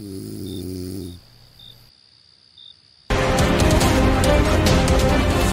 Mm.